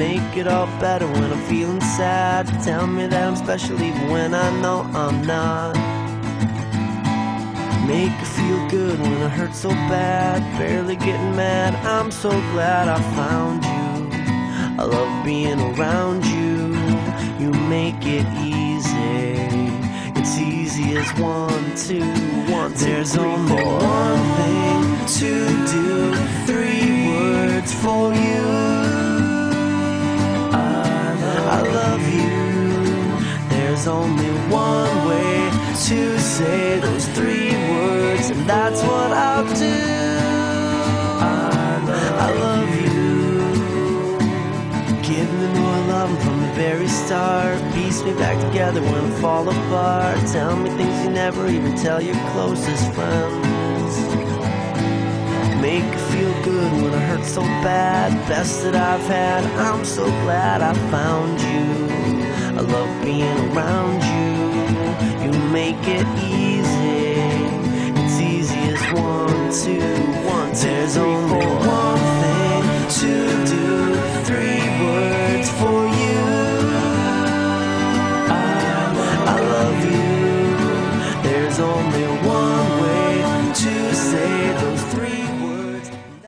make it all better when I'm feeling sad. Tell me that I'm special even when I know I'm not. Make it feel good when it hurts so bad. Barely getting mad. I'm so glad I found you. I love being around you. You make it easy. It's easy as one, two, one, two, There's three, only four. one thing There's only one way to say those three words, and that's what I'll do. I love, you. Give me more love from the very start. Piece me back together when I fall apart. Tell me things you never even tell your closest friends. Make me feel good when I hurt so bad. Best that I've had. I'm so glad I found you. I love being around you. You make it easy. It's easy as one, two, one, two, There's